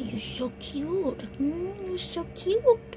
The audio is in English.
You're so cute. Mm, you're so cute.